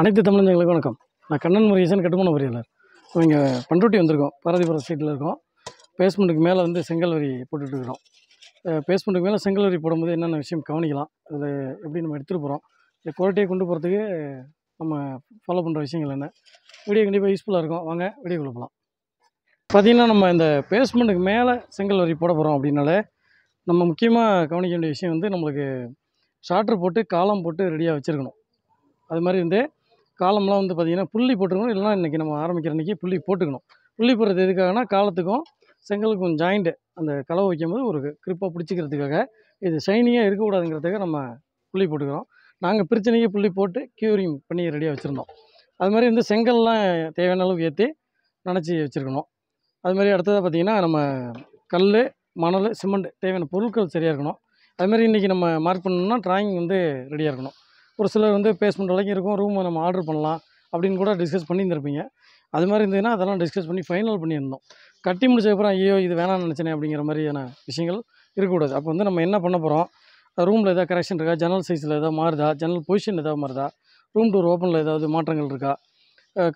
அனைத்து தமிழர்களுக்கும் வணக்கம். நான் கண்ணன் முருகேசன் கட்டுமான பொறியாளர். இங்கே பண்ருட்டி வந்திருக்கோம். பாரதிபுரம் ஸ்ட்ரீட்டில் இருக்கோம். பேஸ்மெண்ட்டுக்கு மேலே வந்து செங்கல் வரி போட்டுட்டு இருக்கிறோம். பேஸ்மெண்ட்டுக்கு மேலே செங்கல் வரி போடும்போது என்னென்ன விஷயம் கவனிக்கலாம்? அதில் எப்படி நம்ம எடுத்துகிட்டு போகிறோம் இந்த குவாலிட்டியை கொண்டு போகிறதுக்கு நம்ம ஃபாலோ பண்ணுற விஷயங்கள் என்ன? வீடியோ கண்டிப்பாக யூஸ்ஃபுல்லாக இருக்கும். வாங்க வீடியோ கொடுப்பலாம் பார்த்திங்கன்னா நம்ம இந்த பேஸ்மெண்ட்டுக்கு மேலே செங்கல் வரி போட போகிறோம் அப்படின்னாலே நம்ம முக்கியமாக கவனிக்க வேண்டிய விஷயம் வந்து நம்மளுக்கு ஷார்ட்ரு போட்டு காலம் போட்டு ரெடியாக வச்சுருக்கணும். அது மாதிரி வந்து காலம்லாம் வந்து பார்த்திங்கன்னா புள்ளி போட்டுக்கணும் இல்லைனா இன்றைக்கி நம்ம ஆரம்பிக்கிற அன்றைக்கி புள்ளி போட்டுக்கணும். புள்ளி போடுறது எதுக்காகனா காலத்துக்கும் செங்கலுக்கும் ஜாயிண்ட்டு அந்த கலவை வைக்கும்போது ஒரு கிரிப்பாக பிடிச்சிக்கிறதுக்காக இது ஷைனிங்காக இருக்கக்கூடாதுங்கிறதுக்காக நம்ம புள்ளி போட்டுக்கிறோம். நாங்கள் பிரச்சனைக்கு புள்ளி போட்டு க்யூரிங் பண்ணி ரெடியாக வச்சுருந்தோம். அது மாதிரி வந்து செங்கல்லாம் தேவையான அளவுக்கு ஏற்றி நனைச்சி வச்சுருக்கணும். அது மாதிரி அடுத்ததாக பார்த்திங்கன்னா நம்ம கல் மணல் சிமெண்ட் தேவையான பொருட்கள் சரியாக இருக்கணும். அதுமாதிரி இன்றைக்கி நம்ம மார்க் பண்ணணும்னா ட்ராயிங் வந்து ரெடியாக இருக்கணும். ஒரு சிலர் வந்து பேஸ்மெண்ட் வரைக்கும் இருக்கும் ரூமை நம்ம ஆர்டர் பண்ணலாம் அப்படின்னு கூட டிஸ்கஸ் பண்ணியிருந்திருப்பீங்க. அது மாதிரி இருந்ததுன்னா அதெல்லாம் டிஸ்கஸ் பண்ணி ஃபைனல் பண்ணியிருந்தோம். கட்டி முடிச்சதுக்கப்புறம் ஐயோ இது வேணாம்னு நினச்சேனே அப்படிங்கிற மாதிரியான விஷயங்கள் இருக்கக்கூடாது. அப்போ வந்து நம்ம என்ன பண்ண போகிறோம் ரூமில் ஏதாவது கரெக்ஷன் இருக்கா? ஜன்னல் சைஸில் ஏதாவது மாறுதா? ஜன்னல் பொசிஷன் ஏதாவது மாறுதா? ரூம் டூர் ஓப்பனில் ஏதாவது மாற்றங்கள் இருக்கா?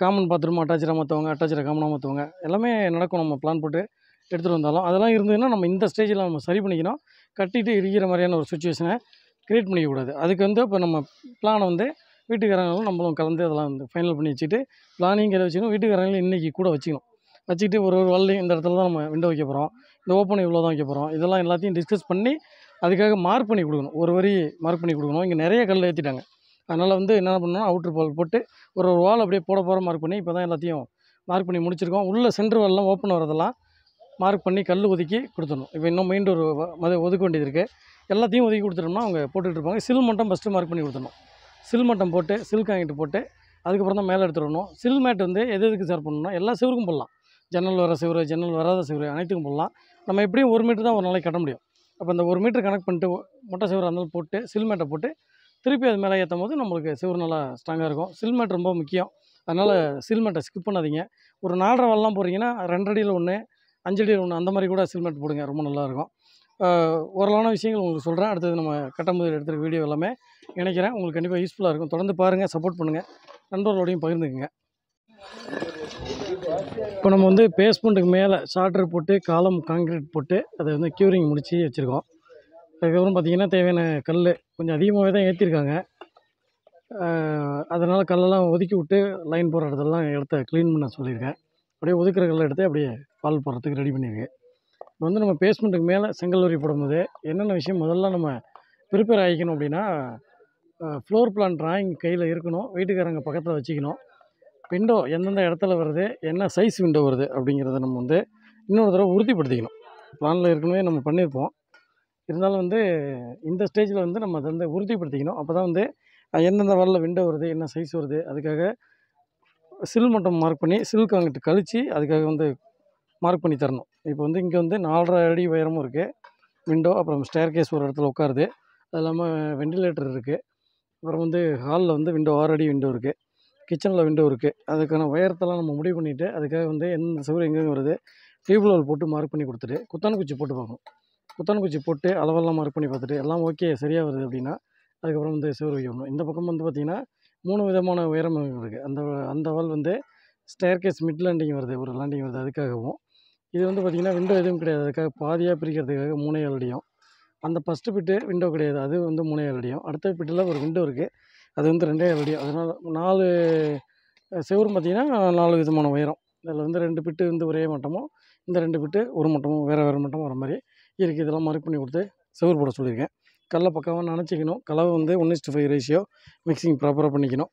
காமன் பாத்ரூம் அட்டாச்சாக மாற்றுவாங்க அட்டாச்சாக காமனாக மாற்றுவாங்க எல்லாமே நடக்கும். நம்ம பிளான் போட்டு எடுத்துகிட்டு வந்தாலும் அதெல்லாம் இருந்ததுன்னா நம்ம இந்த ஸ்டேஜில் நம்ம சரி பண்ணிக்கணும். கட்டிட்டு இருக்கிற மாதிரியான ஒரு சுச்சுவேஷனை க்ரியேட் பண்ணிக்கக்கூடாது. அதுக்கு வந்து இப்போ நம்ம பிளானை வந்து வீட்டுக்காரங்களும் நம்மளும் கலந்து அதெல்லாம் வந்து ஃபைனல் பண்ணி வச்சுட்டு பிளானிங் வச்சுக்கணும். வீட்டுக்காரங்களும் இன்றைக்கி கூட வச்சுக்கணும். வச்சுக்கிட்டு ஒரு ஒரு வால்லையும் இந்த இடத்துல தான் நம்ம விண்டோ வைக்க போகிறோம் இந்த ஓப்பன் இவ்வளோ தான் வைக்க போகிறோம் இதெல்லாம் எல்லாத்தையும் டிஸ்கஸ் பண்ணி அதுக்காக மார்க் பண்ணி கொடுக்கணும். ஒரு வரி மார்க் பண்ணி கொடுக்கணும். இங்கே நிறைய கல் ஏற்றிட்டாங்க அதனால் வந்து என்ன பண்ணணும் அவுட்ரு பால் போட்டு ஒரு ஒரு வால் அப்படியே போட போகிற மார்க் பண்ணி இப்போ தான் எல்லாத்தையும் மார்க் பண்ணி முடிச்சிருக்கோம். உள்ளே சென்டர் வால்லாம் ஓப்பன் வரதெல்லாம் மார்க் பண்ணி கல் ஒதுக்கி கொடுத்துடணும். இப்போ இன்னும் மெயின் ஒரு மத ஒதுக்க வேண்டியது இருக்குது எல்லாத்தையும் ஒதுக்கி கொடுத்துட்டோம்னா அவங்க போட்டுட்டு இருப்பாங்க. சில் மட்டும் ஃபஸ்ட்டு மார்க் பண்ணி கொடுத்துடணும். சில் மட்டம் போட்டு சில் காங்கிட்டு போட்டு அதுக்கப்புறம் தான் மேலே எடுத்துடணும் சில் மேட் வந்து எது எதுக்கு சார் பண்ணணும்னா எல்லா சிவருக்கும் போடலாம். ஜன்னல் வர சிவரு ஜன்னல் வராத சிவரு அனைத்துக்கும் போடலாம். நம்ம எப்படியும் ஒரு மீட்டர் தான் ஒரு நாளைக்கு கட்ட முடியும். அப்போ அந்த ஒரு மீட்டர் கனெக்ட் பண்ணிட்டு மொட்டை சிவர் இருந்தாலும் போட்டு சில் மேட்டை போட்டு திருப்பி அது மேலே ஏற்றும் போது நம்மளுக்கு சிவர் நல்லா ஸ்ட்ராங்காக இருக்கும். சில் மேட் ரொம்ப முக்கியம். அதனால் சில் மேட்டை ஸ்கிப் பண்ணாதீங்க. ஒரு நாலரை வரலாம் போடுறீங்கன்னா ரெண்டடியில் ஒன்று அஞ்சடியில் ஒன்று அந்த மாதிரி கூட சில் மேட் போடுங்க. ரொம்ப நல்லாயிருக்கும் ஓரளவான விஷயங்கள் உங்களுக்கு சொல்கிறேன் அடுத்தது நம்ம கட்டும்போது எடுத்துகிற வீடியோ எல்லாமே நினைக்கிறேன். உங்களுக்கு கண்டிப்பாக யூஸ்ஃபுல்லாக இருக்கும். தொடர்ந்து பாருங்கள் சப்போர்ட் பண்ணுங்கள் நண்பர்களோடையும் பகிர்ந்துக்குங்க. இப்போ நம்ம வந்து பேஸ்மெண்ட்டுக்கு மேலே ஷார்ட்டர் போட்டு காலம் காங்கிரீட் போட்டு அதை வந்து க்யூரிங் முடித்து வச்சுருக்கோம். அதுக்கப்புறம் பார்த்திங்கன்னா தேவையான கல் கொஞ்சம் அதிகமாகவே தான் ஏற்றிருக்காங்க அதனால் கல்லெல்லாம் ஒதுக்கி விட்டு லைன் போடுற இடத்துலலாம் இடத்த க்ளீன் பண்ண சொல்லியிருக்கேன். அப்படியே ஒதுக்குற கல்லை எடுத்து அப்படியே பால் போடுறதுக்கு ரெடி பண்ணியிருக்கேன் இப்போ வந்து நம்ம பேஸ்மெண்ட்டுக்கு மேலே செங்கல் வரி போடும்போது என்னென்ன விஷயம் முதல்ல நம்ம ப்ரிப்பேர் ஆகிக்கணும் அப்படின்னா ஃப்ளோர் பிளான் ட்ராயிங் கையில் இருக்கணும் வீட்டுக்காரங்க பக்கத்தில் வச்சுக்கணும். விண்டோ எந்தெந்த இடத்துல வருது என்ன சைஸ் விண்டோ வருது அப்படிங்கிறத நம்ம வந்து இன்னொரு தடவை உறுதிப்படுத்திக்கணும். பிளானில் இருக்கணுமே நம்ம பண்ணியிருப்போம். இருந்தாலும் வந்து இந்த ஸ்டேஜில் வந்து நம்ம அதை வந்து உறுதிப்படுத்திக்கணும். அப்போ தான் வந்து எந்தெந்த வரல விண்டோ வருது என்ன சைஸ் வருது அதுக்காக சில் மட்டும் மார்க் பண்ணி சில் காங்கிட்டு கழித்து அதுக்காக வந்து மார்க் பண்ணி தரணும். இப்போ வந்து இங்கே வந்து நாலரை அடி உயரமும் இருக்குது விண்டோ அப்புறம் ஸ்டேர் கேஸ் ஒரு இடத்துல உட்காருது. அது இல்லாமல் வெண்டிலேட்டர் இருக்குது அப்புறம் வந்து ஹாலில் வந்து விண்டோ ஆறு அடி விண்டோ இருக்குது கிச்சனில் விண்டோ இருக்குது அதுக்கான உயரத்தெல்லாம் நம்ம முடிவு பண்ணிவிட்டு அதுக்காக வந்து எந்த சுவர் எங்கெங்கே வருது? டேபிள் போட்டு மார்க் பண்ணி கொடுத்துட்டு குத்தான குச்சி போட்டு பார்க்கணும். குத்தான குச்சி போட்டு அளவெல்லாம் மார்க் பண்ணி பார்த்துட்டு எல்லாம் ஓகே சரியாக வருது அப்படின்னா அதுக்கப்புறம் வந்து சுவர் வைக்கணும் இந்த பக்கம் வந்து பார்த்திங்கன்னா மூணு விதமான உயரம் இருக்குது அந்த அந்த வால் வந்து ஸ்டேர்கேஸ் மிட் லேண்டிங் வருது. ஒரு லேண்டிங் வருது. அதுக்காகவும் இது வந்து பார்த்திங்கன்னா விண்டோ எதுவும் கிடையாது. அதுக்காக பாதியாக பிரிக்கிறதுக்காக மூணே அடியும் அந்த ஃபஸ்ட்டு பிட்டு விண்டோ கிடையாது. அது வந்து மூணே அடியும் அடுத்த பிட்டில் ஒரு விண்டோ இருக்குது அது வந்து ரெண்டே அடியும் அதனால் நாலு செவரும் பார்த்திங்கன்னா நாலு விதமான உயரம். இதில் வந்து ரெண்டு பிட்டு வந்து ஒரே மட்டமும் இந்த ரெண்டு பிட்டு ஒரு மட்டமும் வேறு வேறு மட்டமும் வர மாதிரி இருக்குது இதெல்லாம் மார்க் பண்ணி கொடுத்து செவர் போட சொல்லியிருக்கேன். கடல பக்கமாக நினச்சிக்கணும். கலவை வந்து one is to five ratio mixing ப்ராப்பராக பண்ணிக்கணும்.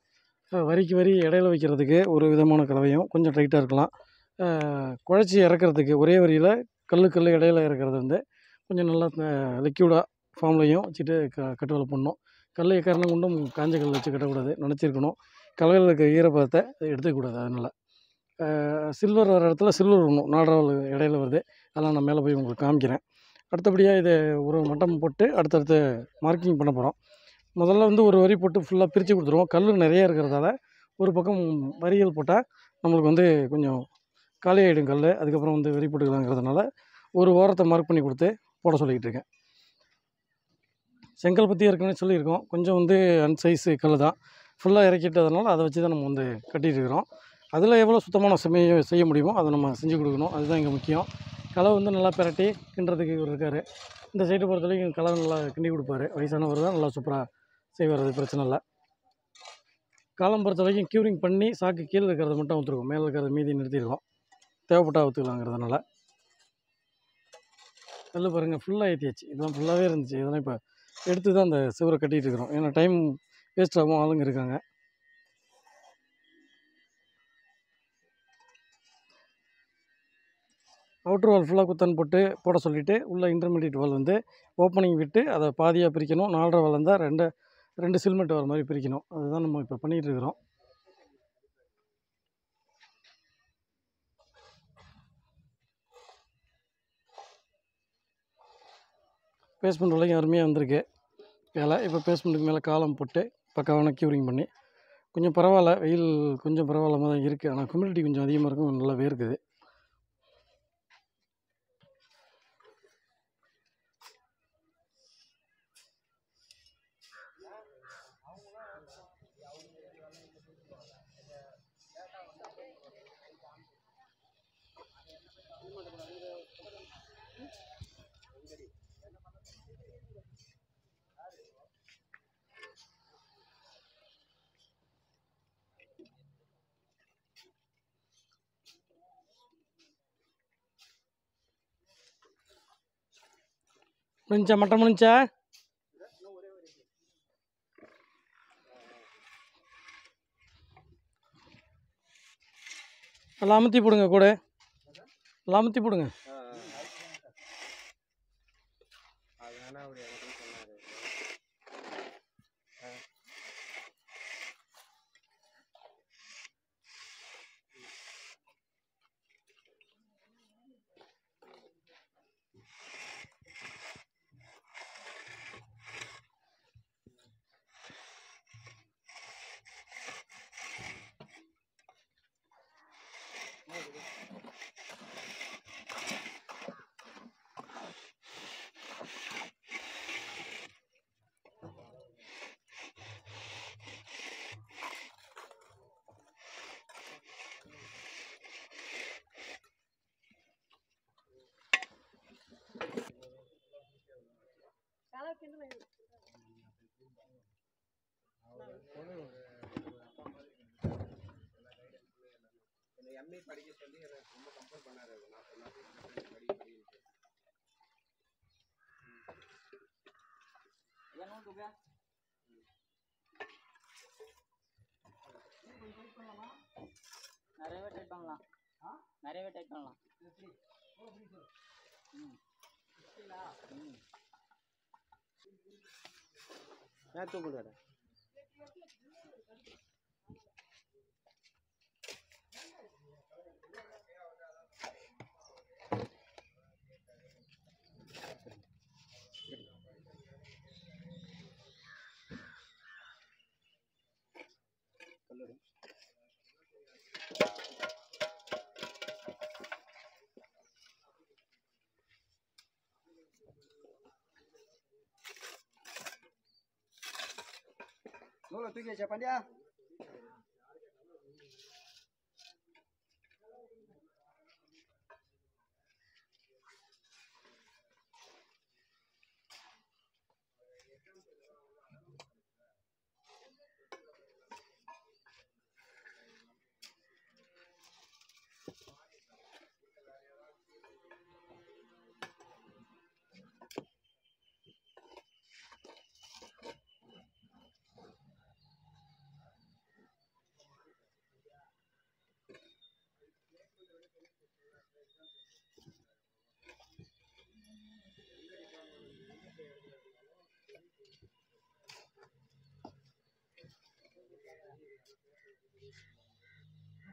வரிக்கு வரி இடையில வைக்கிறதுக்கு ஒரு விதமான கலவையும் கொஞ்சம் டைட்டாக இருக்கலாம். குழச்சி இறக்கிறதுக்கு ஒரே வரியில் கல் கல் இடையில இறக்கிறது வந்து கொஞ்சம் நல்லா லிக்யூடாக ஃபார்ம்லையும் வச்சுட்டு க கட்டுவலை பண்ணணும். கல் எக்காரணம் கொண்டும் காஞ்ச கல் வச்சு கட்டக்கூடாது. நினச்சிருக்கணும். கலவையில் இருக்கிற ஈரப்பதத்தை எடுத்துக்கூடாது அதனால். சில்வர் வர இடத்துல சில்வர் ஒன்றும் நாடாவில் இடையில வருது. அதெல்லாம் நான் மேலே போய் உங்களுக்கு காமிக்கிறேன். அடுத்தபடியாக இதை ஒரு மட்டம் போட்டு அடுத்தடுத்து மார்க்கிங் பண்ண போகிறோம் முதல்ல வந்து ஒரு வரி போட்டு ஃபுல்லாக பிரித்து கொடுத்துருவோம். கல் நிறைய இருக்கிறதால ஒரு பக்கம் வரிகள் போட்டால் நம்மளுக்கு வந்து கொஞ்சம் காலியாகிடும் கல் அதுக்கப்புறம் வந்து வரி போட்டுக்கலாங்கிறதுனால ஒரு ஓரத்தை மார்க் பண்ணி கொடுத்து போட சொல்லிக்கிட்டு இருக்கேன். செங்கல் பற்றி ஏற்கனவே சொல்லியிருக்கோம். கொஞ்சம் வந்து அன்சைஸு கல் தான். ஃபுல்லாக இறக்கிட்டதுனால அதை வச்சு தான் நம்ம வந்து கட்டிகிட்டு இருக்கிறோம். அதில் எவ்வளோ சுத்தமான சமைய செய்ய முடியுமோ அதை நம்ம செஞ்சு கொடுக்கணும். அதுதான் இங்கே முக்கியம். களை வந்து நல்லா பிரட்டி கிண்டுறதுக்கு இவர் இருக்கார். இந்த சைடு பொறுத்த வரைக்கும் களை நல்லா கிண்டி கொடுப்பாரு. வயசானவர் தான் நல்லா சூப்பராக செய்வார் அது பிரச்சனை இல்லை. காலம் பொறுத்த வரைக்கும் க்யூரிங் பண்ணி சாக்கு கீழே இருக்கிறத மட்டும் ஊற்றுருக்கோம் மேலே இருக்கிறத மீதி நிறுத்திடுவோம். தேவைப்பட்டா ஊற்றுக்கலாங்கிறதுனால நெல் பாருங்கள் ஃபுல்லாக ஏற்றியாச்சு இதெல்லாம் ஃபுல்லாகவே இருந்துச்சு. இதெல்லாம் இப்போ எடுத்து தான் அந்த சுவரை கட்டிகிட்டு இருக்கிறோம். ஏன்னா டைம் வேஸ்ட் ஆகும். ஆளுங்க இருக்காங்க. அவுட்ரு வால் ஃபுல்லாக குத்தன் போட்டு போட சொல்லிவிட்டு உள்ள இன்டர்மீடியட் வால் வந்து ஓப்பனிங் விட்டு அதை பாதியாக பிரிக்கணும். நாலரை வால் இருந்தால் ரெண்டு ரெண்டு சில்மெண்ட் வர மாதிரி பிரிக்கணும். அதுதான் நம்ம இப்போ பண்ணிகிட்டு இருக்கிறோம். பேஸ்மெண்ட் வரைக்கும் அருமையாக வந்திருக்கு. வேலை இப்போ பேஸ்மெண்ட்டுக்கு மேலே காலம் போட்டு பக்காவான க்யூரிங் பண்ணி. கொஞ்சம் பரவாயில்ல வெயில் கொஞ்சம் பரவாயில்லாம தான் இருக்குது ஆனால் ஹுமிடிட்டி கொஞ்சம் அதிகமாக இருக்கும் நல்லா வேர்க்குது. முடிஞ்சா மட்டம் முடிஞ்சா? நல்லா அமுத்தி போடுங்க கூட. நல்லா அமுத்தி போடுங்க. ஏன் தூக்கிட்டு நூலை தூக்கி வச்சா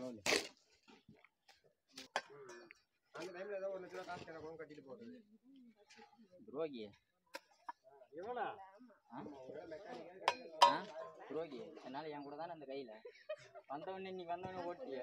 பாண்டியா அந்த டைம்ல ஏதோ ஒரு லட்ச ரூபா காசு கிடக்கும் கட்டிட்டு போகுது துரோகி எவ்வளோ ஆ? துரோகி என்னால் என் கூட தானே அந்த கையில்? வந்தவொடனே நீ வந்தவொடனே ஓட்டிய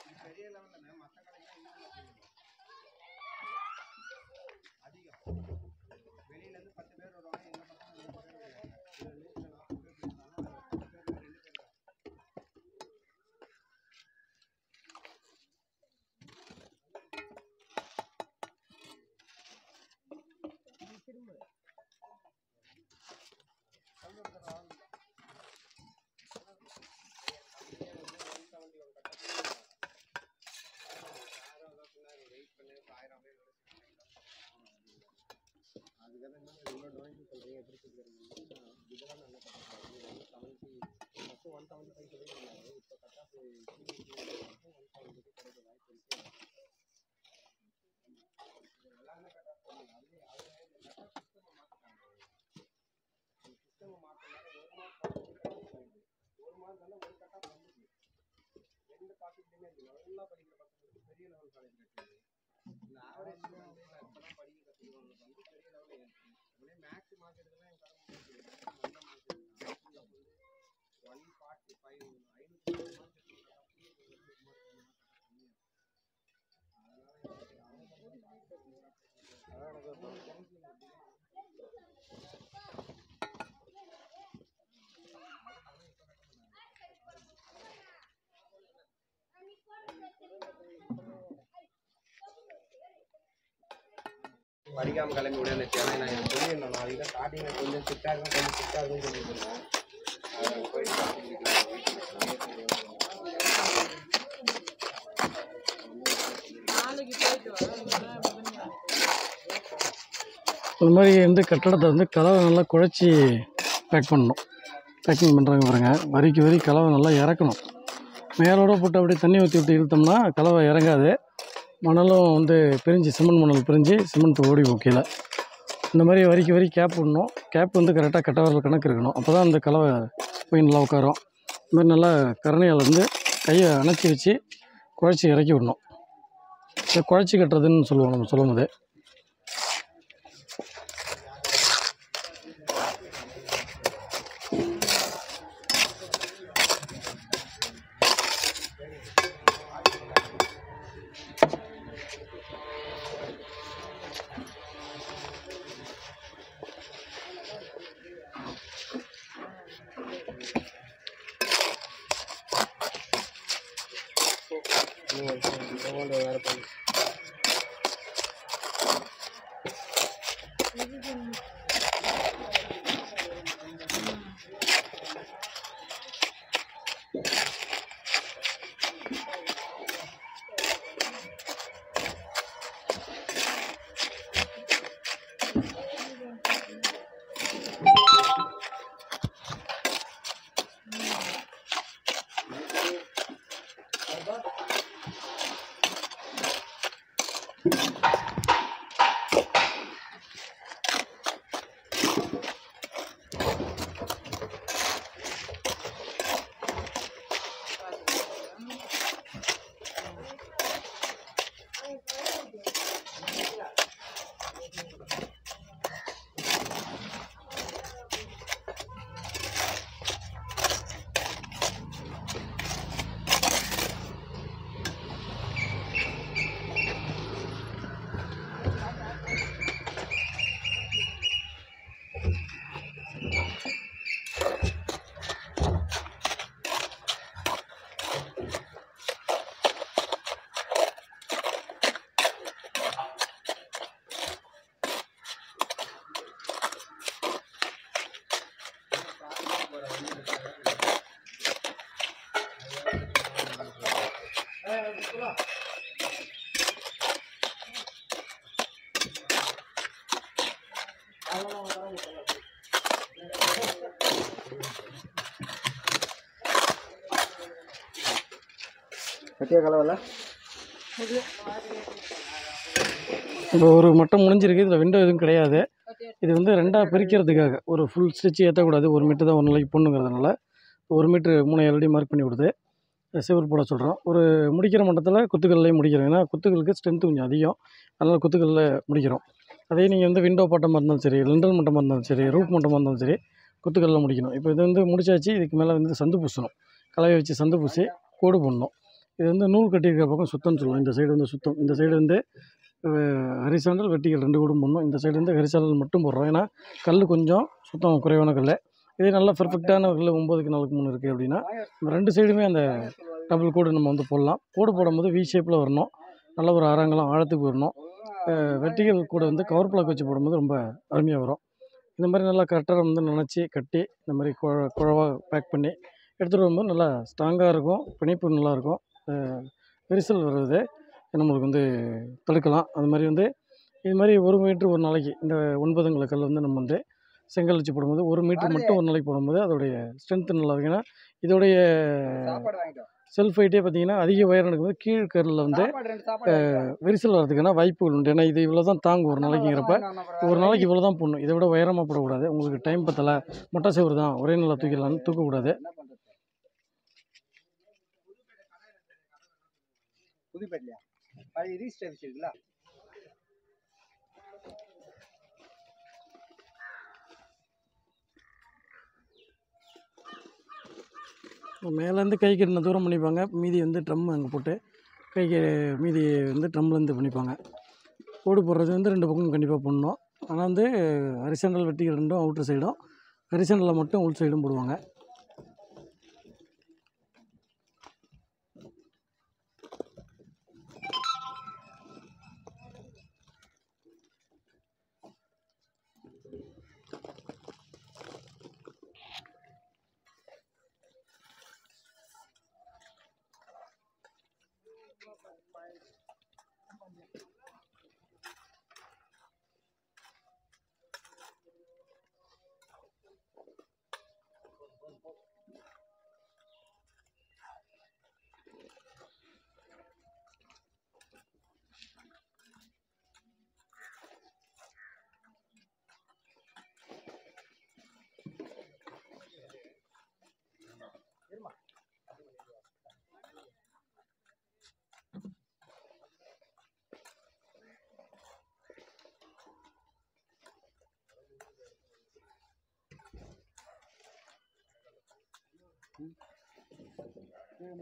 இது பெரிய லெவல்ல மற்ற கடைக்கு இன்னும் அதிகம் வெளியில இருந்து பத்து பேர் வருவாங்க எங்க பக்கம் ரெண்டு பேர் வருவாங்க இதுல நூத்தி நாற்பது பேர் இருந்தாலும் அதுல பத்து பேர்ல ரெண்டு பேர் தான். அதுக்காக என்ன இவ்வளோ டொனேஷன் சொல்றீங்க எப்படி சொல்றீங்க இதெல்லாம் நல்ல seventy first one seventy five சொல்லியிருந்தாங்க இப்போ கட் ஒன் செவன்ட்டி கிடைக்க வாய்ப்பு இருக்கு எல்லாமே கட் பண்ணுங்க அதுலேயே இந்த சிஸ்டமை மாற்றிட்டாங்க சிஸ்டமை மாற்றினால ஒரு மாதம் ஒரு மாதம் ஒரு கட் ஆஃப் வந்துச்சு ரெண்டு பாக்கெட்லையுமே இருக்கு நல்லா படிக்கிற பசங்களுக்கு பெரிய லெவல் காலேஜ் கிடைச்சது இந்த ஆவரேஜ் வந்து நான் இப்போ தான் படிக்க கற்றுக்கிறவங்களுக்கு வந்து பெரிய லெவலில் இருக்கு அப்படியே மேக்ஸ் மார்க் எடுக்கலாம் என் கடமை ஒன் ஃபார்ட்டி ஃபைவ் படிக்காம கிளம்பி விட இருந்துச்சு ஏன்னா நான் எனக்கு சொல்லியிருந்தேன் நான் அதுக்கு ஸ்டார்டிங்கில் கொஞ்சம் ஸ்ட்ரிக்டாக இருக்கும் கொஞ்சம் ஸ்ட்ரிக்டாக இருக்கும்னு சொல்லிட்டு இருந்தேன் இந்த மாதிரி வந்து கட்டடத்தை வந்து கலவை நல்லா குழச்சி பேக் பண்ணணும். பேக்கிங் பண்ணுறாங்க பாருங்க. வரிக்கு வரி கலவை நல்லா இறக்கணும். மேலோட போட்டு அப்படியே தண்ணி ஊற்றி விட்டு இழுத்தோம்னா கலவை இறங்காது. மணலும் வந்து பிரிஞ்சு சிமெண்ட் மணல் பிரிஞ்சு சிமெண்ட் ஓடி கீழே. இந்த மாதிரி வரிக்கு வரி கேப் விடணும். கேப் வந்து கரெக்டாக கட்ட வரல கணக்கு இருக்கணும். அப்போ தான் அந்த கலவை போய் நல்லா உட்காரும். இந்த மாதிரி நல்லா கரணையால் வந்து கையை அணைச்சி வச்சு குழச்சி இறக்கி விடணும். இதை குழச்சி கட்டுறதுன்னு சொல்லுவோம் நம்ம சொல்லும் போது. கட்டியா கலவல? இப்போ ஒரு மட்டம் முடிஞ்சிருக்கு இதில் விண்டோ எதுவும் கிடையாது. இது வந்து ரெண்டாக பிரிக்கிறதுக்காக. ஒரு ஃபுல் ஸ்டிச் ஏற்றக்கூடாது ஒரு மீட்டர் தான் ஒரு நாளைக்கு போடணுங்கிறதுனால ஒரு மீட்ரு மூணு எல்டி மார்க் பண்ணி கொடுத்து சிவர் போட சொல்கிறோம் ஒரு முடிக்கிற மட்டத்தில் குத்துக்கல்லையும் முடிக்கிறோம். ஏன்னா குத்துக்களுக்கு ஸ்ட்ரென்த்து கொஞ்சம் அதிகம். அதனால் குத்துக்கல்லில் முடிக்கிறோம். அதே நீங்கள் வந்து விண்டோ பட்டமாக இருந்தாலும் சரி லிண்டல் மட்டமாக இருந்தாலும் சரி ரூப் மட்டமாக இருந்தாலும் சரி குத்துக்கல்ல முடிக்கணும். இப்போ இது வந்து முடிச்சாச்சு இதுக்கு மேலே வந்து சந்து பூசணும். கலையை வச்சு சந்து பூசி கோடு போடணும். இது வந்து நூல் கட்டியிருக்கிற பக்கம் சுத்தம்னு சொல்லுவோம். இந்த சைடு வந்து சுத்தம். இந்த சைடு வந்து ஹரிசாண்டல் வெட்டிகள் ரெண்டு கூடும் போடணும். இந்த சைடு வந்து ஹரிசாண்டல் மட்டும் போடுறோம். ஏன்னா கல் கொஞ்சம் சுத்தம் குறைவான கல் இதே நல்லா பெர்ஃபெக்டான கல் ஒம்போதுக்கு நாளுக்கு மூணு இருக்குது அப்படின்னா ரெண்டு சைடுமே அந்த டபுள் கோடு நம்ம வந்து போடலாம். கோடு போடும்போது வி ஷேப்பில் வரணும். நல்ல ஒரு ஆறாங்கலம் ஆழத்துக்கு வரணும். வெட்டிகள் கூட வந்து கவர் பிளாக் வச்சு போடும்போது ரொம்ப அருமையாக வரும். இந்த மாதிரி நல்லா கட்டரை வந்து நினச்சி கட்டி இந்த மாதிரி குழ குழவா பேக் பண்ணி எடுத்துகிட்டு வரும்போது நல்லா ஸ்ட்ராங்காக இருக்கும் பிணைப்பு நல்லாயிருக்கும் விரிசல் வருவது நம்மளுக்கு வந்து தடுக்கலாம். அது மாதிரி வந்து இது மாதிரி ஒரு மீட்ரு ஒரு நாளைக்கு இந்த ஒன்பதுங்கள கல் வந்து நம்ம வந்து செங்கல் வச்சு போடும்போது ஒரு மீட்ரு மட்டும் ஒரு நாளைக்கு போடும்போது அதோடைய ஸ்ட்ரென்த்து நல்லா இருக்கும் ஏன்னா இதோடைய செல்ஃப் ஹைட்டே பார்த்தீங்கன்னா அதிக உயரம் எடுக்கும்போது கீழ்கரில் வந்து விரிசல் வரதுக்கான வாய்ப்புகள் உண்டு. ஏன்னா இது இவ்வளோ தான் தாங்கும் ஒரு நாளைக்குங்கிறப்ப. ஒரு நாளைக்கு இவ்வளோ தான் போடணும் இதை விட உயரமாக போடக்கூடாது. உங்களுக்கு டைம் பத்தலை. மொட்டை சேவர் தான். ஒரே நாளில் தூக்கிடலான்னு தூக்கக்கூடாது. பழைய ஆஃபீஸ் மேலேருந்து கை கட்டின தூரம் பண்ணிப்பாங்க மீதி வந்து ட்ரம் அங்கே போட்டு கை மீதி வந்து ட்ரம்லேருந்து பண்ணிப்பாங்க. கோடு போடுறது வந்து ரெண்டு பக்கமும் கண்டிப்பாக போடணும் ஆனால் வந்து ஹரிசண்டல் வெட்டி ரெண்டும் அவுட்டர் சைடும் ஹரிசண்டலில் மட்டும் உள் சைடும் போடுவாங்க.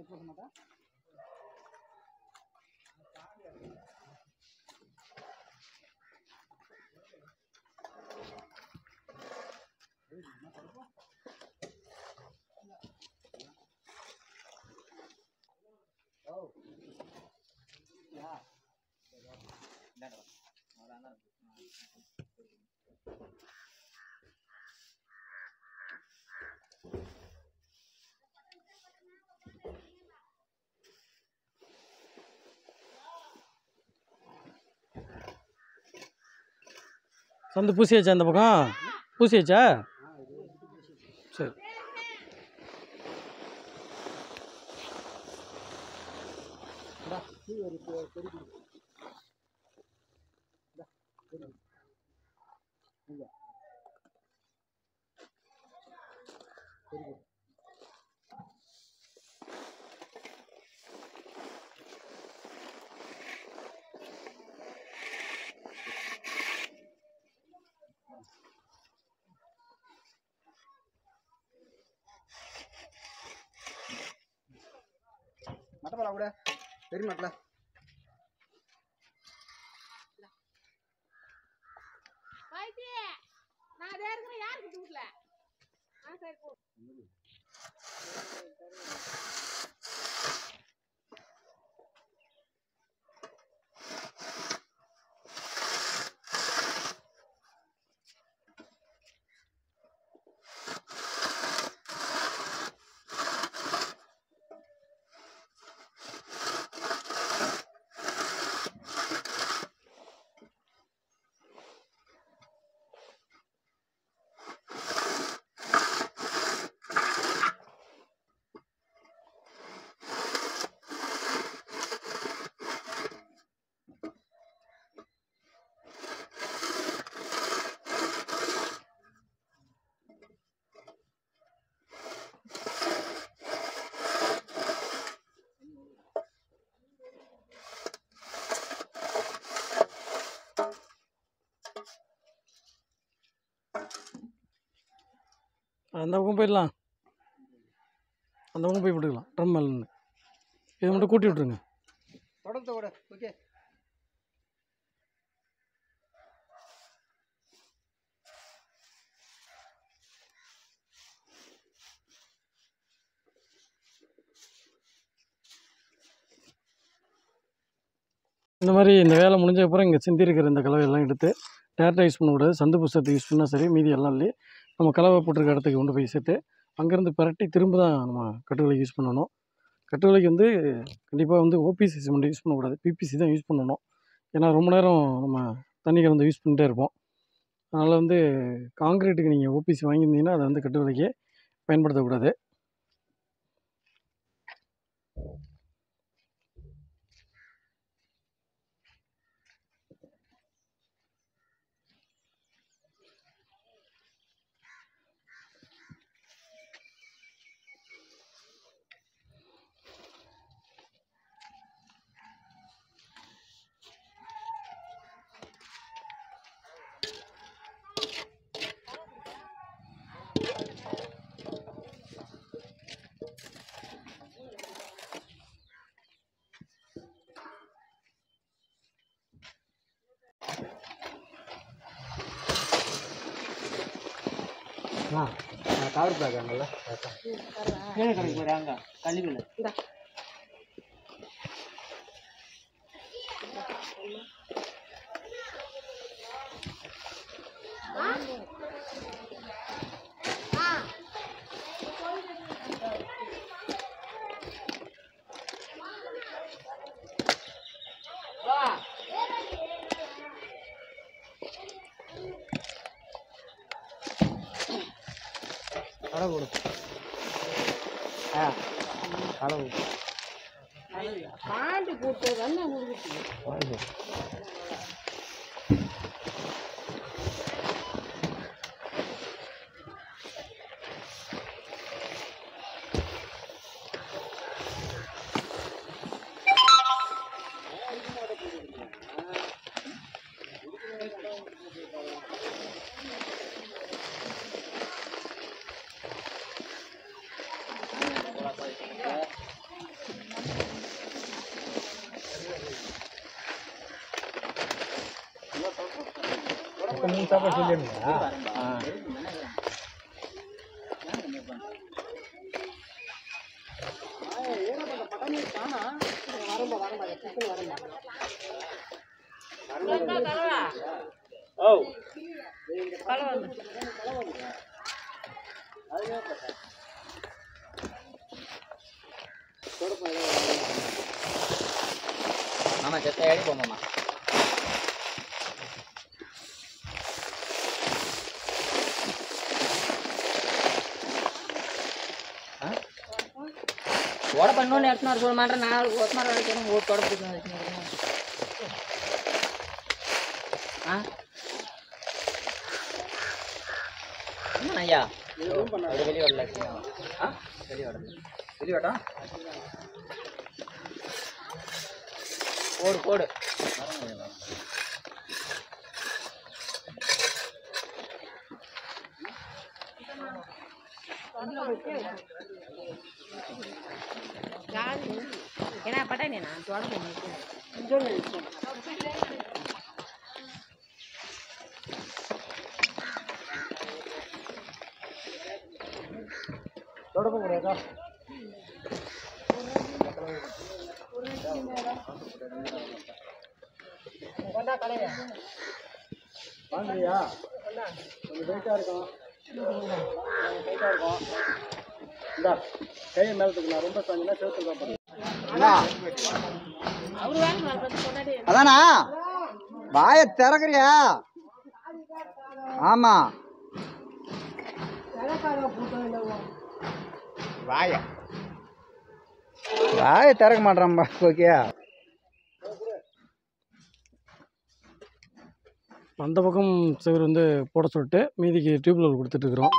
ప్రథమత Yeah. வந்து பூசியாச்சா அந்த பக்கம்? பூசியாச்சா சரி. மட்டப்படா கூட. பெரிய மட்டல. வைத்தி நான் அதே இருக்கிறேன் யாருக்கு வீட்டுல ஆ சரி போ. அந்த பக்கம் போயிடலாம். அந்த பக்கம் போய் விட்டுக்கலாம். ட்ரம் மேலே நின்று இதை மட்டும் கூட்டி விட்ருங்க தொடர்ந்து கூட ஓகே. இந்த மாதிரி இந்த வேலை முடிஞ்ச அப்புறம் இங்கே சிந்தி இருக்கிற இந்த கலவையெல்லாம் எடுத்து டேரக்டாக யூஸ் பண்ணக்கூடாது. சந்து புஸ்தகத்தை யூஸ் பண்ணால் சரி மீதி எல்லாம் இல்லையே. நம்ம கலவை போட்டிருக்க இடத்துக்கு கொண்டு போய் சேர்த்து அங்கேருந்து பரட்டி திரும்ப தான் நம்ம கட்டுக்கலைக்கு யூஸ் பண்ணணும். கட்டுக்கலைக்கு வந்து கண்டிப்பாக வந்து ஓபிசி சிமெண்ட் யூஸ் பண்ணக்கூடாது. பிபிசி தான் யூஸ் பண்ணணும். ஏன்னா ரொம்ப நேரம் நம்ம தண்ணி கலந்து யூஸ் பண்ணிட்டே இருப்போம். அதனால் வந்து காங்கிரீட்டுக்கு நீங்கள் ஓபிசி வாங்கியிருந்தீங்கன்னா அதை வந்து கட்டுக்கலைக்கு பயன்படுத்தக்கூடாது. கவர் பேக்காங்கல்ல கீழே கடைக்கு போகிறாங்க கல்லுகள் அளவு கொடு ஆ அளவு பாண்டி போட்டு தானே உங்களுக்கு சாப்பாடு சொல்லிடுங்களா ஓ மாமா செத்த ஏடி போ ஓட பண்ணோன்னு எடுத்துன்னு சொல்ல மாட்டேன் நான் ஒரு மரம் வரைக்கும் ஒரு தொட பிடிக்கணும் ஆ? ஐயா. வெளியே வரல ஆ? வெளியே வெளியே வரட்டா? போடு போடு. ஏன்னா பட்டாணி நான் தொடங்க தொடக்க முடியாதா வாங்கலையா கொஞ்சம் வெயிட்டாக இருக்கும் வெயிட்டாக இருக்கும் இந்தா கையை மேலே தூக்கலாம் ரொம்ப சாஞ்சினா சேர்த்து தான் அதானா? வாயை திறக்கறியா? ஆமா. வாய. வாயை திறக்க மாட்டான்பா ஓகேயா அந்த பக்கம் சுவர் வந்து போட சொல்லிட்டு மீதிக்கு டியூப்ல கொடுத்துட்ருக்குறோம்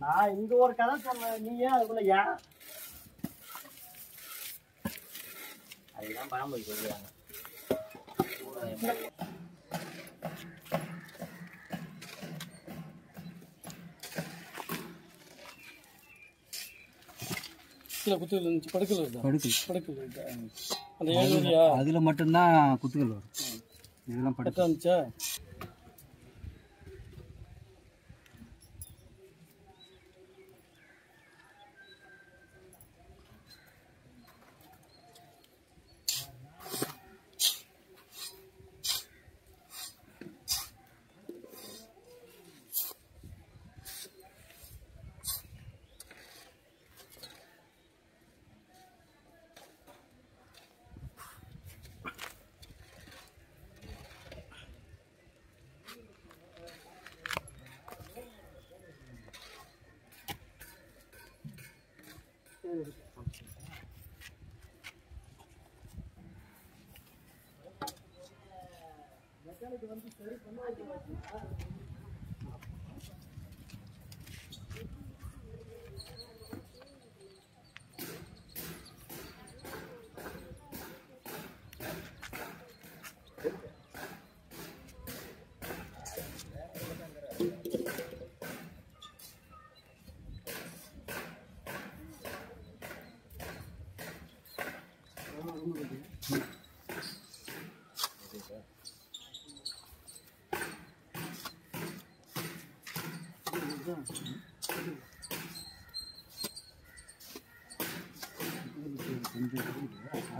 நான் இங்க ஒரு கதை சொன்னேன் நீ ஏன் அதுக்குள்ள ஏன்? அதுதான் பழமொழி சொல்லுவாங்க. குத்துகள் இருந்துச்சு. படுக்கல் இருக்கா படுக்கல் இருக்கா அந்த ஏழு அதில் மட்டும்தான் குத்துகள் வரும். இதெல்லாம் கரெக்டாக இருந்துச்சா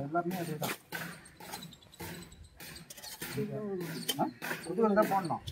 எல்லாமே அதே தான் போடணும்.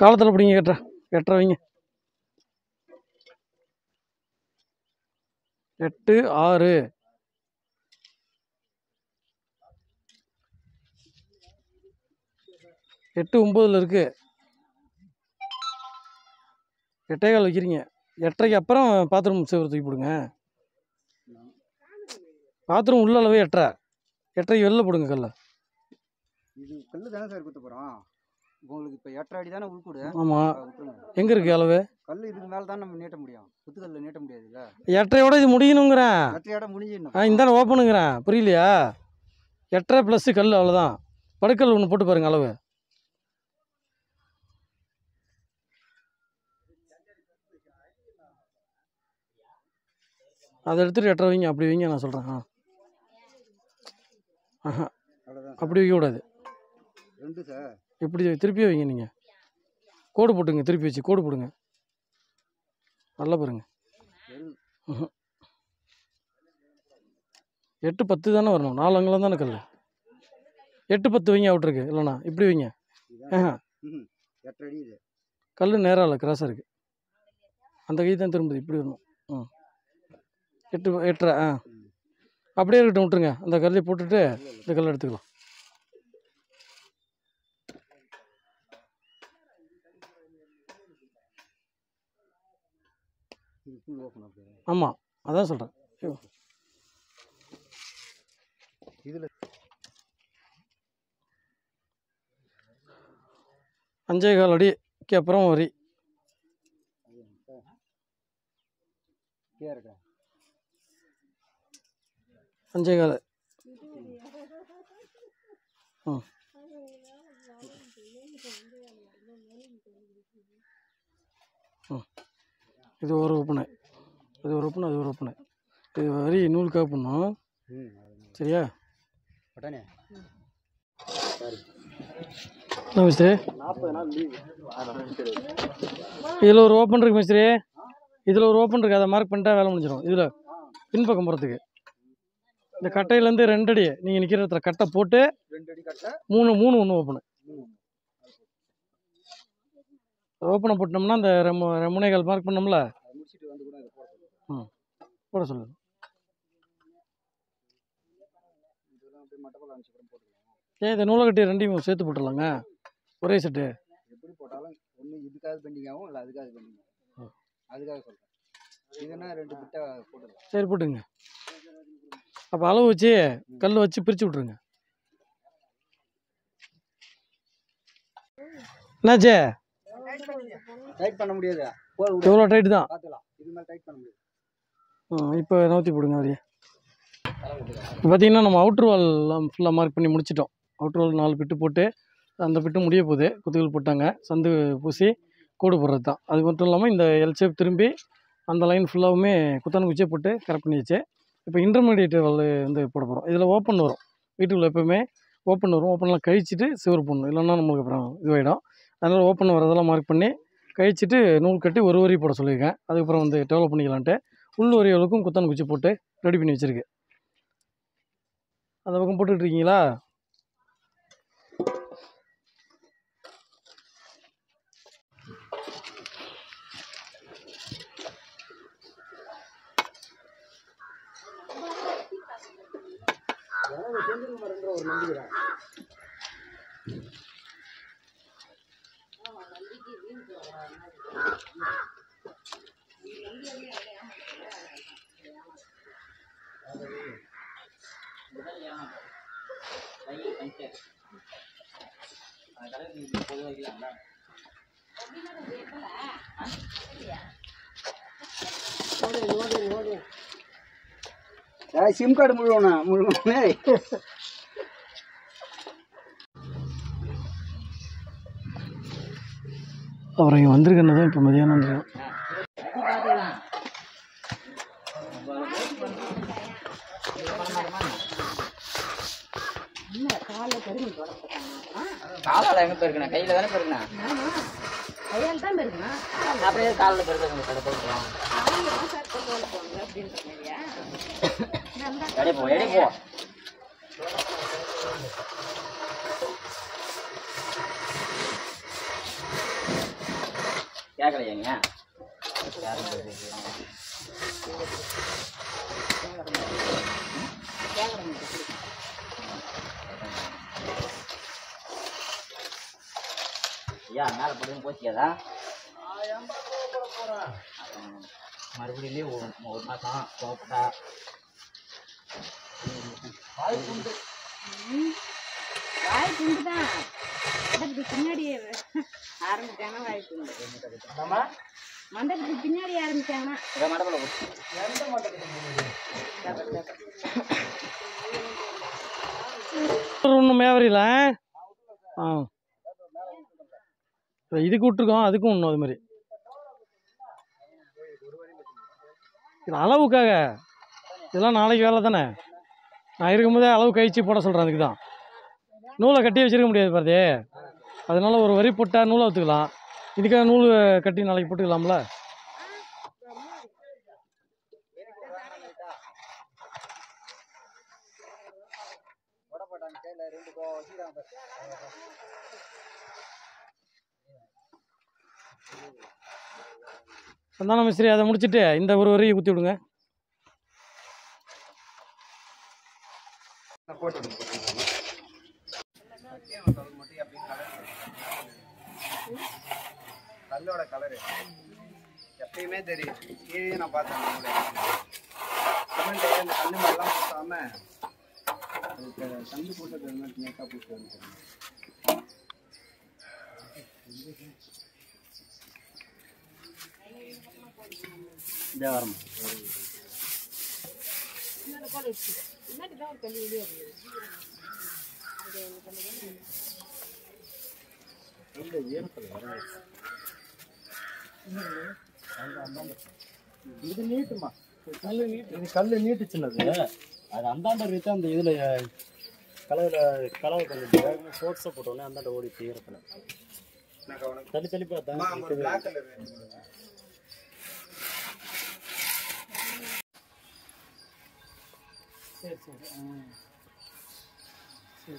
காலத்தில் பிடிங்க கட்டுற. கட்டுற வைங்க எட்டு ஆறு. எட்டு ஒம்பதில் இருக்கு. எட்டே கால் வைக்கிறீங்க. எட்டரைக்கு அப்புறம் பாத்ரூம் சேவர் தூக்கி போடுங்க. பாத்ரூம் உள்ள அளவே எட்டரை எட்டரைக்கு வெளில போடுங்க கல்லை. இது கல்லு தானே சார் குத்த போகிறோம் உங்களுக்கு இப்போ எட்டரை அடி தானே உள்கூடு ஆமாம் எங்கே இருக்கு அளவு? கல் இதுக்கு மேலே தான் நம்ம நீட்ட முடியும். குத்துக்கல்ல நீட்ட முடியாதுல்ல? எட்டரையோட இது முடியணுங்கிறேன். எட்டரை இடம் முடிஞ்சிடணும் ஆ இந்த ஓப்பனுங்கிறேன். புரியலையா? எட்டரை ப்ளஸ்ஸு கல் அவ்வளோதான் படுக்கல் ஒன்று போட்டு பாருங்க அளவு. அதை எடுத்துட்டு எட்டரை வைங்க. அப்படி வைங்க நான் சொல்கிறேன் ஆ. ஆஹா. அப்படி வைக்கக்கூடாது. ரெண்டு சார். இப்படி திருப்பி வைங்க நீங்கள் கோடு போட்டுங்க திருப்பி வச்சு கோடு போடுங்க. நல்லா பாருங்க. எட்டு பத்து தானே வரணும். நாலு அங்கலம் தானே கல் எட்டு பத்து வைங்க அவுட்ருக்கு. இல்லைண்ணா இப்படி வைங்க. கல் நேராக இல்லை கிராஸாக இருக்குது அந்த கை தான் திரும்புது இப்படி வரணும். ம். எட்டு எட்டரை ஆ. அப்படியே இருக்கட்டும் விட்டுருங்க. அந்த கல்லை போட்டுட்டு இந்த கல்லை எடுத்துக்கலாம் இது ஃபுல் ஓப்பன் அப்படியே ஆமாம் அதான் சொல்கிறேன் இதில் அஞ்சே கால் அடிக்கு அப்புறம் வரி அஞ்சே கால். ம் இது ஒரு ஓப்பனு இது ஒரு ஓப்பனு அது ஒரு ஓப்பனு இது வரி நூலுக்காக பண்ணோம். ம் சரியா? மிஸ்திரி இதில் ஒரு ஓப்பன் இருக்கு மிஸ்திரி இதில் ஒரு ஓப்பன் இருக்குது அதை மார்க் பண்ணிட்டா வேலை முடிஞ்சிடும். இதில் பின்பக்கம் போகிறதுக்கு இந்த கட்டையிலேருந்து ரெண்டு அடி. நீங்கள் நிற்கிற இடத்துல கட்டை போட்டு மூணு மூணு ஒன்று ஓப்பனு ஓப்பனை போட்டோம்னா அந்த ரெமு ரெமுனைகள் மார்க் பண்ணோம்ல? இதை போட சொல்லுங்க. போட சொல்லு. இதெல்லாம் அப்படியே மட்டப்பல் அனுப்பிச்சு போட்டுக்கலாம். ஏன் இந்த நூலை கட்டி ரெண்டையும் சேர்த்து போட்டுடலாங்க. ஒரே செட்டு. எப்படி போட்டாலும் ஒன்று இதுக்காக பெண்டிங் ஆகும் இல்லை அதுக்காக பெண்டிங் ஆகும். அதுக்காக சொல்கிறேன் இதுனா ரெண்டு பிட்டை போட்டுக்கலாம் சரி போட்டுங்க. அப்போ அளவு வச்சு கல் வச்சு பிரித்து விட்ருங்க என்னாச்சே? டைட் பண்ண முடியாது? எவ்வளோ டைட்டு தான்? பார்த்துக்கலாம். இது மேலே டைட் பண்ண முடியாது. இப்போ நவுத்தி போடுங்க இப்போ பார்த்தீங்கன்னா நம்ம அவுட்ரு வால்லாம் ஃபுல்லாக மார்க் பண்ணி முடிச்சிட்டோம். அவுட்ரு வால் நாலு பிட்டு போட்டு அந்த பிட்டு முடிய போகுது. குத்துகள் போட்டாங்க. சந்து பூசி கோடு போடுறது தான். அது மட்டும் இல்லாமல் இந்த எல் ஷேப் திரும்பி அந்த லைன் ஃபுல்லாகவுமே குத்தான குச்சியை போட்டு கரெக்ட் பண்ணியாச்சு. இப்போ இன்டர்மீடியேட் வால் வந்து போட போகிறோம் இதில் ஓப்பன் வரும். வீட்டுக்குள்ளே எப்போவுமே ஓப்பன் வரும். ஓப்பன்லாம் கழிச்சிட்டு சிவர் பண்ணணும் இல்லைன்னா நம்மளுக்கு அப்புறம் இதுவாகிடும் அதனால் ஓப்பன் வரதெல்லாம் மார்க் பண்ணி கழிச்சிட்டு நூல் கட்டி ஒரு வரி போட சொல்லியிருக்கேன். அதுக்கப்புறம் வந்து டெவலப் பண்ணிக்கலான்ட்டு உள் வரிகளுக்கும் குத்தான குச்சி போட்டு ரெடி பண்ணி வச்சுருக்கு. அந்த பக்கம் போட்டுட்டு இருக்கீங்களா? சிம் கார்டு முழுவனா முழுவனே அப்புறம் இங்கே வந்திருக்கேன்னு இப்போ மதியானம் காலால் எங்கே பெருக்கணும் கையில் தானே பெருக்கணும் கையால் தான் அப்படியே காலில் பெருக்க கடை போட்டுருவோம் எடை போ எடை போ கேட்கலையாங்க ஐயா மேலே படுங்க போச்சியாதா மறுபடியும் leave ஒரு ஒரு வாய்ப்பு போட்டா வாய் துண்டு தான் மண்டபத்துக்கு பின்னாடி ஆரம்பிச்சாங்கன்னா மண்டபத்துக்கு பின்னாடி? ஒன்றும் ஆ. இப்ப இதுக்கு விட்ருக்கோம் அதுக்கும் ஒன்றும் அது மாதிரி. அளவுக்காக. இதெல்லாம் நாளைக்கு வேலை தானே நான் இருக்கும்போதே அளவு கழிச்சு போட சொல்கிறேன் அதுக்கு தான் நூலை கட்டி வச்சிருக்க முடியாது பாரதி. அதனால் ஒரு வரி போட்டால் நூலை ஒத்துக்கலாம். இதுக்காக நூல் கட்டி நாளைக்கு போட்டுக்கலாம்ல? சந்தான மிஸ்திரி அதை முடிச்சுட்டு இந்த ஒரு வரியை குத்தி விடுங்க. போட்டு கல்லோட கலரு எப்பயுமே தெரியும் கீழே நான் பார்த்தேன் சிமெண்ட் இந்த கல்லு மாதிரிலாம் பூசாம அதுக்கு கந்து போட்டது மேக்கா பூசி வந்துருக்கேன் தேவாரம் பின்னாடி தான் ஒரு கல்லி வெளியே வருது இது நீட்டுமா? கல்லு நீட்டு இது கல்லு நீட்டு சின்னது. அது அந்தாண்ட ரீதி அந்த இதில் கலரில் கலவை கல்லு ஃபோர்ஸை போட்டோன்னே அந்தாண்ட ஓடி தீரத்தில் தள்ளி தள்ளி பார்த்தா சரி சரி. சரி.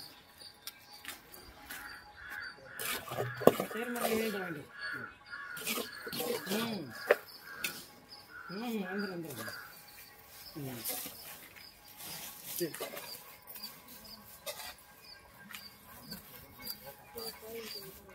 சரி மாதிரி வாங்கிட்டு ம் ம் வந்துடும் வந்துடும் ம் சரி மூட்டை கடையில்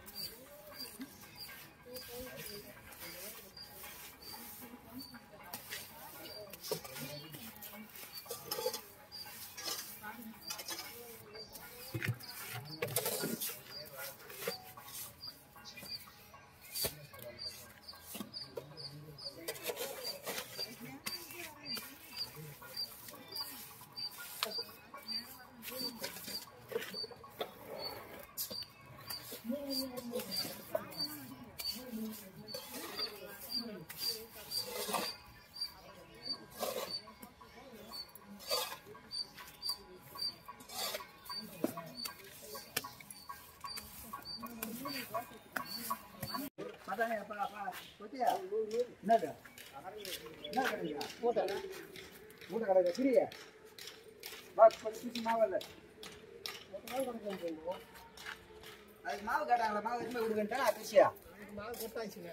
அதுக்கு மாவு கேட்டாங்களா மாவு எதுவுமே கொடுக்கன்ட்டா பிரிச்சியா மாவு கொடுத்தாச்சுங்க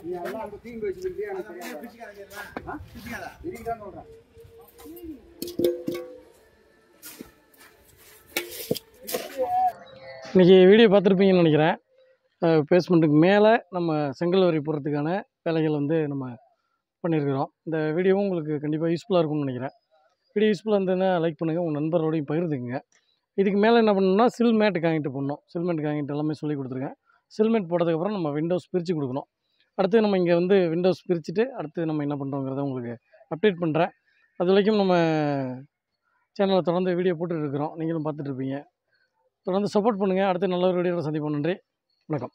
நீ அதெல்லாம் அந்த தீங்கு வச்சுருக்கியா எனக்கு பிரிச்சிக்காதா இருக்கான்னு இன்றைக்கி வீடியோ பார்த்துருப்பீங்கன்னு நினைக்கிறேன். பேஸ்மெண்ட்டுக்கு மேலே நம்ம செங்கல் வரி போடுறதுக்கான வேலைகள் வந்து நம்ம பண்ணியிருக்கிறோம். இந்த வீடியோவும் உங்களுக்கு கண்டிப்பாக யூஸ்ஃபுல்லாக இருக்கும்னு நினைக்கிறேன். வீடியோ யூஸ்ஃபுல்லாக இருந்ததுன்னா லைக் பண்ணுங்கள் உங்கள் நண்பரோடையும் பகிர்ந்துக்குங்க. இதுக்கு மேலே என்ன பண்ணணும்னா சில்மேட் காங்கிட்டு போடணும். சில்மெண்ட் காங்கிட்டு எல்லாமே சொல்லி கொடுத்துருக்கேன். சில்மெட் போட்டதுக்கப்புறம் நம்ம விண்டோஸ் பிரித்து கொடுக்கணும். அடுத்து நம்ம இங்கே வந்து விண்டோஸ் பிரிச்சுட்டு அடுத்து நம்ம என்ன பண்ணுறோங்கிறத உங்களுக்கு அப்டேட் பண்ணுறேன் அது வரைக்கும் நம்ம சேனலில் தொடர்ந்து வீடியோ போட்டுட்ருக்குறோம் நீங்களும் பார்த்துட்ருப்பீங்க தொடர்ந்து சப்போர்ட் பண்ணுங்கள் அடுத்து நல்ல ஒரு வீடியோவில் சந்திப்போம். நன்றி. வணக்கம்.